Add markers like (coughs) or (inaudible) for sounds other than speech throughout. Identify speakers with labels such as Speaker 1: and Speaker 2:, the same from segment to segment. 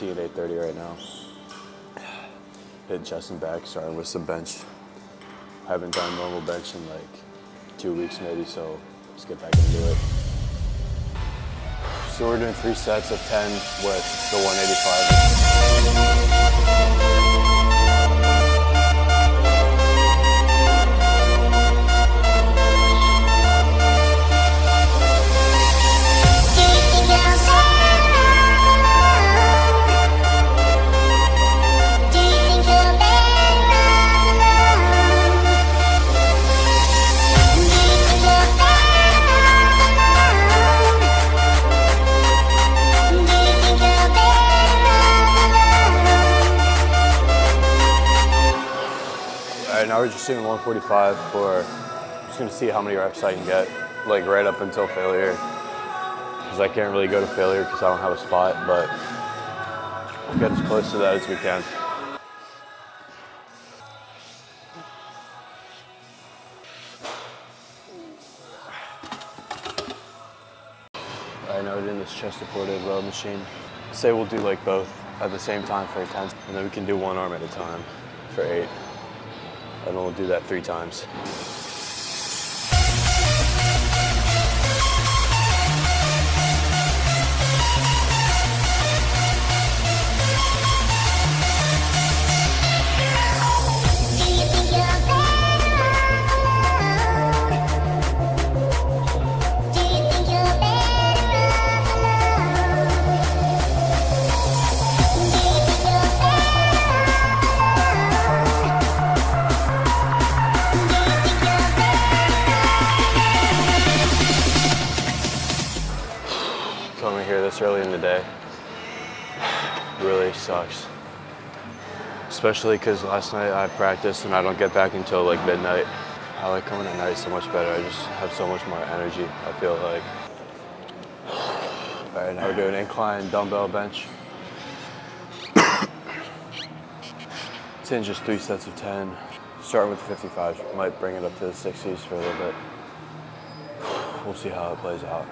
Speaker 1: 815, 830 right now. Hit chest and back, starting with some bench. haven't done normal bench in like two weeks maybe, so let's get back into it. So we're doing three sets of 10 with the 185. We're just doing 145 for, just gonna see how many reps I can get, like right up until failure. Because I can't really go to failure because I don't have a spot, but we'll get as close to that as we can. I know we're doing this chest supported row machine. Say we'll do like both at the same time for 10, and then we can do one arm at a time for eight. And we'll do that three times. This early in the day really sucks. Especially because last night I practiced and I don't get back until like midnight. I like coming at night so much better. I just have so much more energy, I feel like. All right, now we're doing incline dumbbell bench. (coughs) It's in just three sets of 10. Starting with 55, might bring it up to the 60s for a little bit. We'll see how it plays out.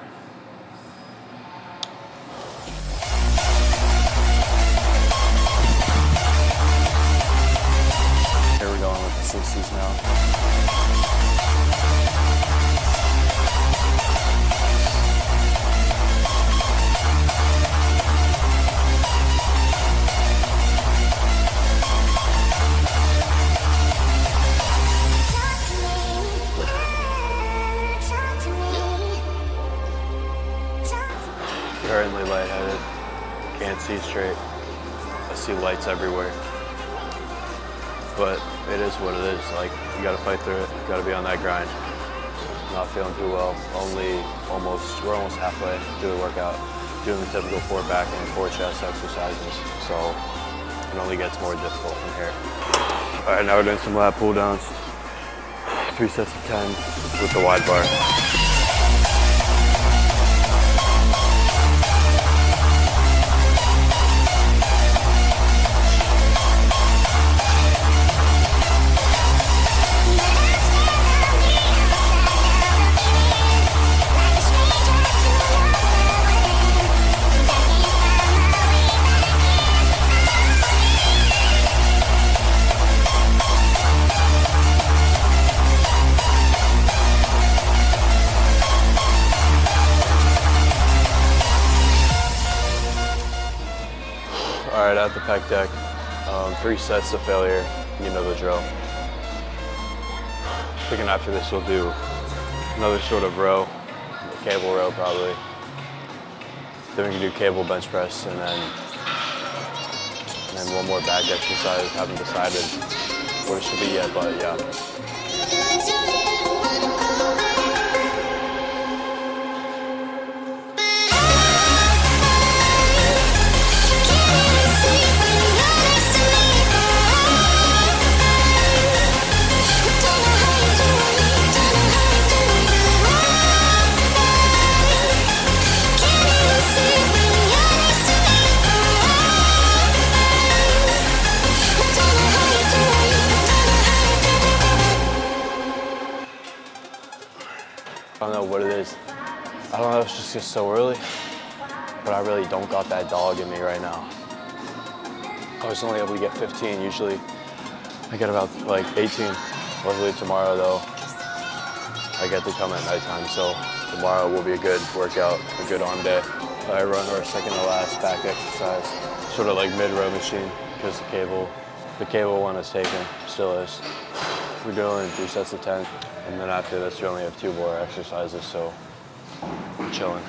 Speaker 1: Here we're going with the 60s now. Currently lightheaded. Can't see straight. I see lights everywhere. But it is what it is. Like, you gotta fight through it. You gotta be on that grind. Not feeling too well. Only almost, we're almost halfway through the workout. Doing the typical four back and four chest exercises. So it only gets more difficult from here. All right, now we're doing some lat pull downs. Three sets of 10 with the wide bar. All right, at the pec deck, um, three sets of failure. You know the drill. Thinking after this, we'll do another sort of row, cable row probably. Then we can do cable bench press, and then and then one more back exercise. Haven't decided what it should be yet, but yeah. I don't know what it is. I don't know if it's just, just so early, but I really don't got that dog in me right now. I was only able to get 15. Usually I get about like 18. Luckily tomorrow though, I get to come at nighttime. So tomorrow will be a good workout, a good arm day. I run our second to last back exercise, sort of like mid-row machine because the cable, the cable one is taken, still is. We're doing three sets of 10, and then after this we only have two more exercises, so I'm chilling.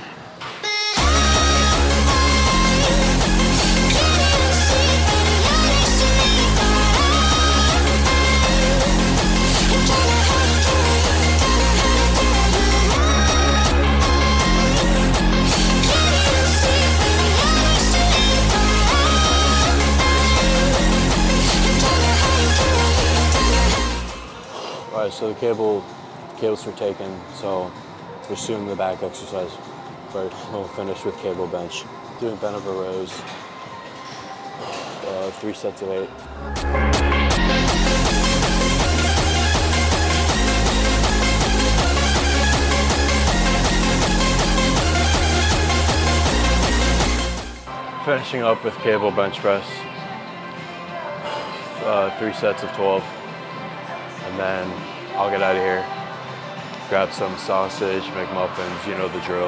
Speaker 1: Right, so the cable, cables were taken, so resume the back exercise. Right, (laughs) we'll finish with cable bench. Doing bent over rows, uh, three sets of eight. Finishing up with cable bench press, uh, three sets of 12 and then I'll get out of here, grab some sausage, McMuffins, you know the drill.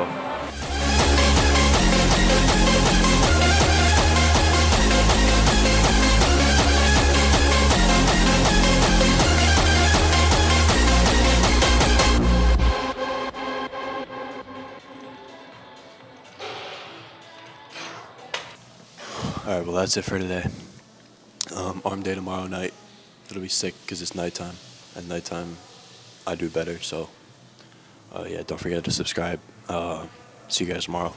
Speaker 1: All right, well that's it for today. Um, arm day tomorrow night. It'll be sick because it's nighttime. At nighttime, I do better. So, uh, yeah, don't forget to subscribe. Uh, see you guys tomorrow.